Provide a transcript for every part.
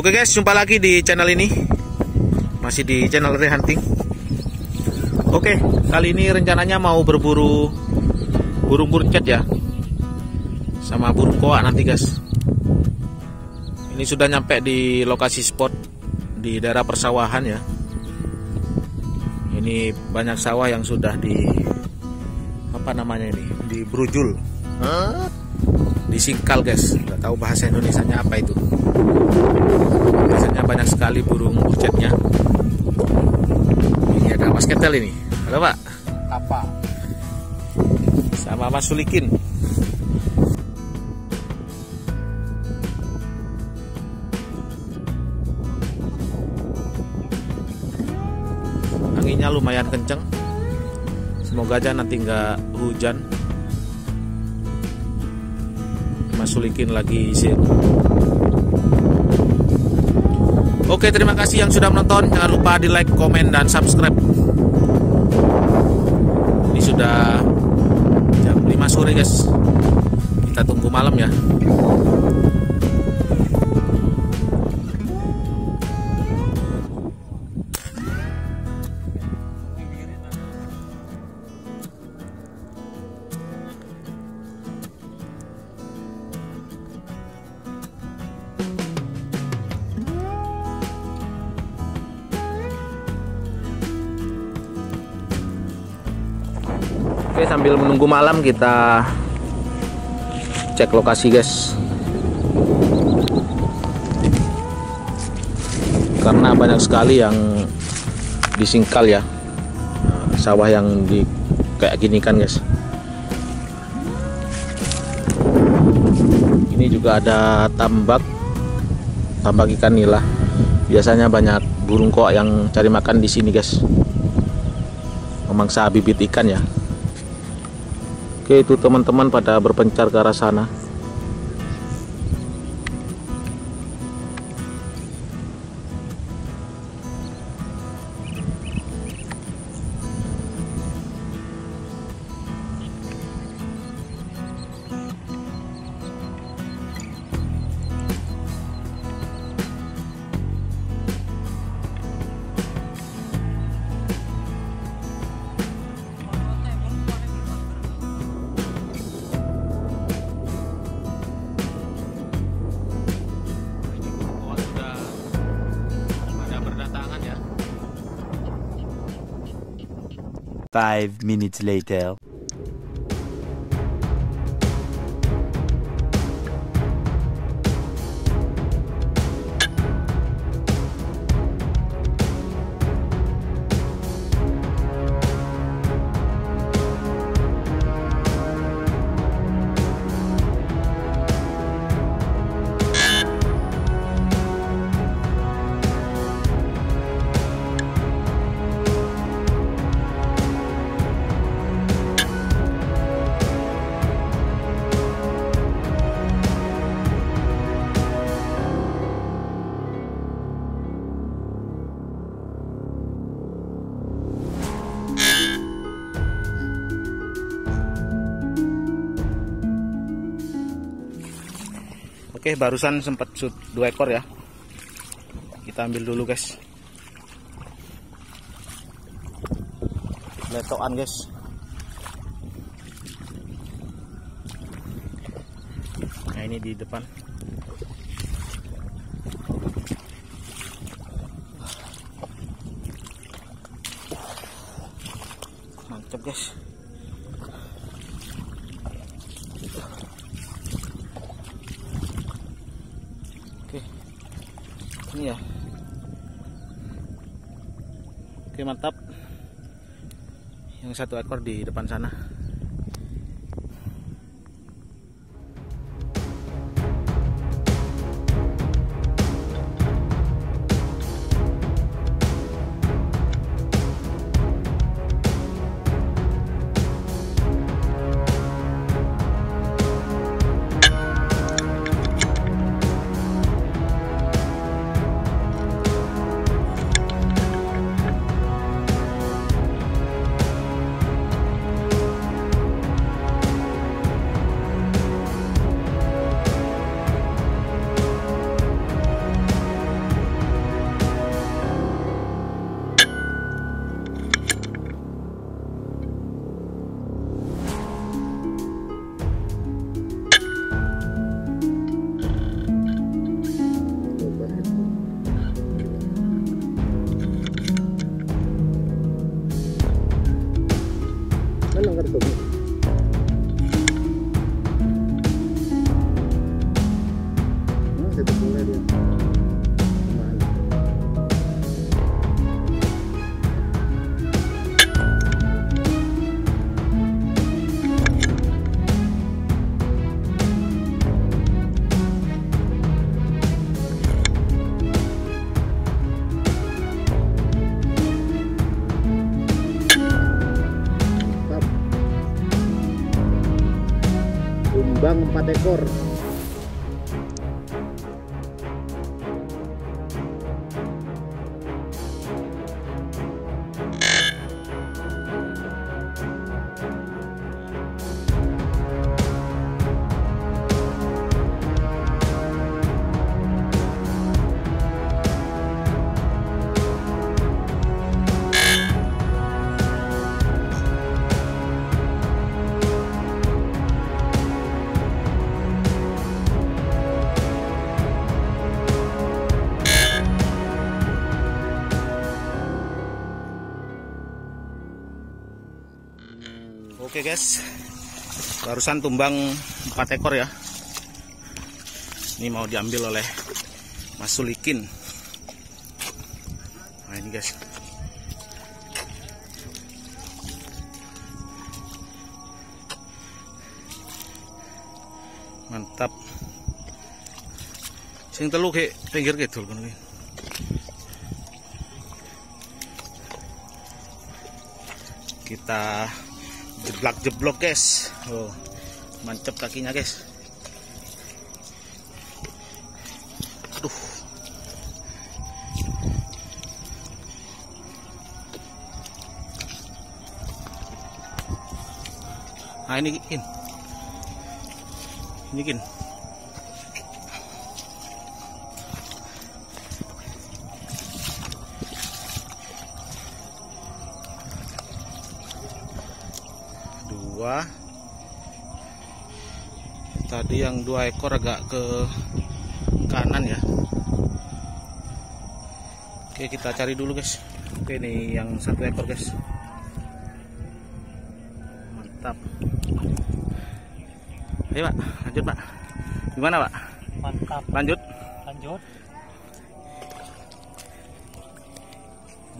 Oke guys, jumpa lagi di channel ini. Masih di channel Ray Hunting. Oke, kali ini rencananya mau berburu burung burcet ya. Sama burung koa nanti guys. Ini sudah nyampe di lokasi spot di daerah persawahan ya. Ini banyak sawah yang sudah di apa namanya ini? Di brujul. Disingkal guys. Nggak tahu bahasa Indonesia-nya apa itu. Biasanya banyak sekali burung burcetnya ini ada mas ketel ini. Halo pak? Apa? Sama mas sulikin. Anginnya lumayan kenceng. Semoga aja nanti nggak hujan sulikin lagi isi Oke terima kasih yang sudah menonton. Jangan lupa di like, komen, dan subscribe. Ini sudah jam 5 sore guys. Kita tunggu malam ya Oke sambil menunggu malam kita cek lokasi guys. Karena banyak sekali yang disingkal ya. Sawah yang di kayak gini kan guys. Ini juga ada tambak tambak ikan nila biasanya banyak burung koak yang cari makan di sini guys. Memangsa bibit ikan ya Oke itu teman-teman pada berpencar ke arah sana Five minutes later. Oke barusan sempat shoot dua ekor ya. Kita ambil dulu guys. Letoan guys. Nah ini di depan. Mantap guys Oke. Ini ya. Oke, mantap. Yang satu ekor di depan sana. Tumbang Oke guys, barusan tumbang 4 ekor ya. Ini mau diambil oleh Mas Sulikin. Nah ini guys. Mantap. Sing telu ke pinggir kan ini. Kita jeblak-jeblok guys. Oh, mantep kakinya guys. Aduh. Nah ini kin. Ini kin. Dua tadi yang dua ekor agak ke kanan ya. Oke kita cari dulu guys. Oke ini yang satu ekor guys. Mantap. Ayo pak. Lanjut pak. Gimana pak? Mantap. lanjut. Lanjut.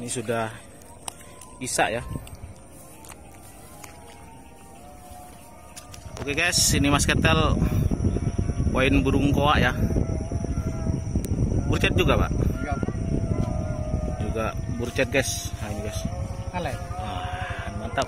ini sudah isak ya Oke guys, ini Mas Ketel poin burung koak ya. Burcet juga, Pak. Juga burcet guys. Nah, ini guys. Kale. Wah, mantap.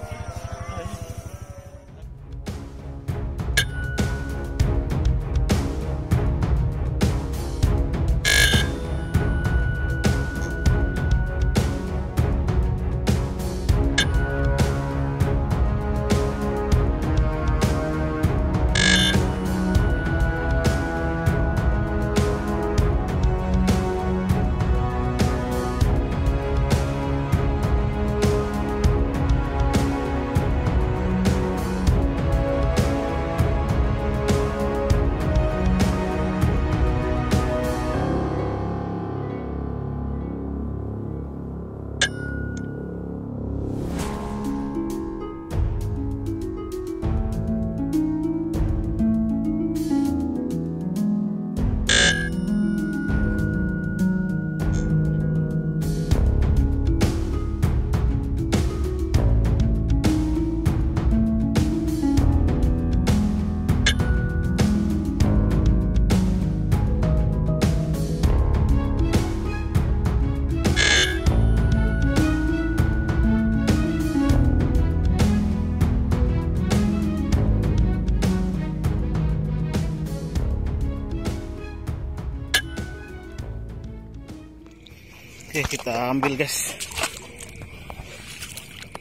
Oke, kita ambil guys.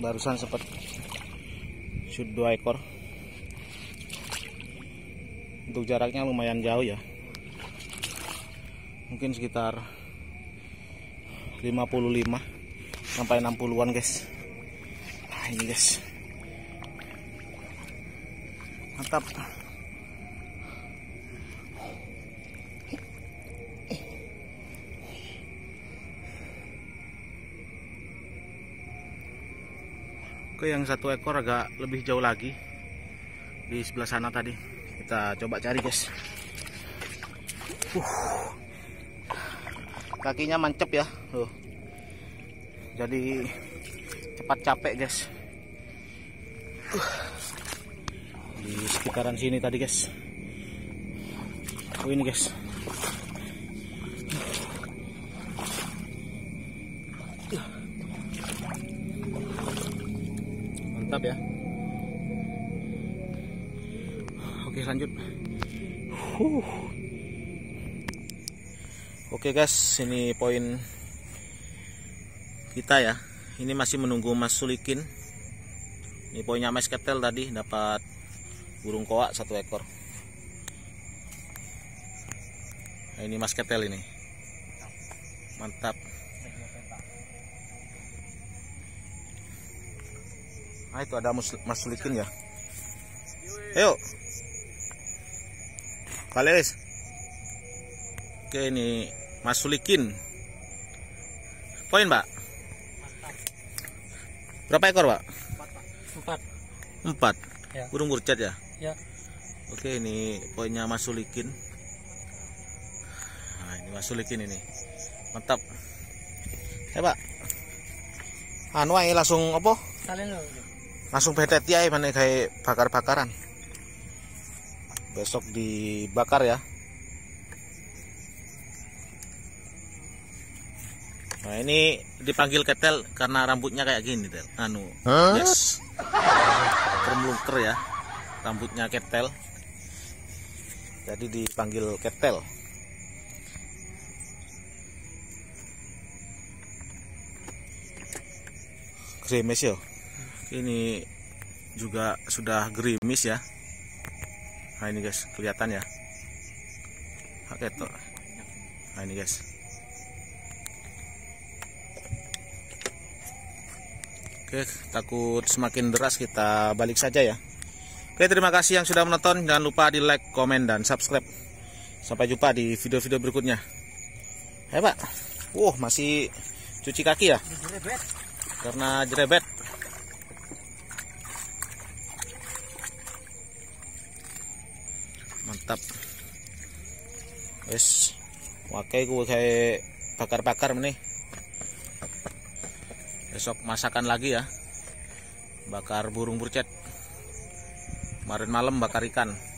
Barusan sempat shoot dua ekor. Untuk jaraknya lumayan jauh ya. Mungkin sekitar 55 sampai 60-an guys. Nah, ini guys. Mantap. Oke, yang satu ekor agak lebih jauh lagi di sebelah sana tadi. Kita coba cari, guys. Uh. Kakinya mancep ya, tuh. Jadi cepat capek, guys. Uh. Di sekitaran sini tadi, guys. Oh, ini, guys. Mantap ya. Oke lanjut. Huh. oke guys ini poin kita ya. Ini masih menunggu mas sulikin. Ini poinnya mas ketel tadi dapat burung koak satu ekor. Nah, ini mas ketel ini. Mantap Nah itu ada mas sulikin ya. Ayo. Kales. Oke ini mas sulikin. Poin mbak. Berapa ekor pak? Empat. Empat. Ya. Burung burcat ya. Ya. Oke ini poinnya mas sulikin. Nah ini mas sulikin ini. Mantap. Ya pak. Anu ae langsung apa? Kalian lo. Langsung betet ya mana kayak bakar-bakaran. Besok dibakar ya. Nah ini dipanggil ketel karena rambutnya kayak gini tel anu huh? yes. Ya rambutnya ketel. Jadi dipanggil ketel. Kremes ya ini juga sudah gerimis ya. Nah ini guys kelihatan ya. Oke tuh nah ini guys. Oke takut semakin deras kita balik saja ya. Oke terima kasih yang sudah menonton. Jangan lupa di like komen dan subscribe. Sampai jumpa di video-video berikutnya. Ya pak. Wow masih cuci kaki ya? Karena jerebet mantap. Wes wakai gue kayak bakar-bakar nih besok masakan lagi ya. Bakar burung burcet. Kemarin malam bakar ikan